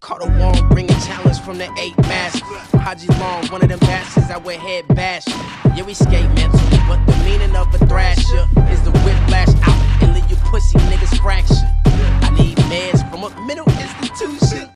Caught a wall, bringing challenge from the eight mask. Haji Long, one of them bastards I would head bash. Yeah, we skate mental, but the meaning of a thrasher is the whiplash out and leave your pussy niggas fractured. I need meds from a mental institution.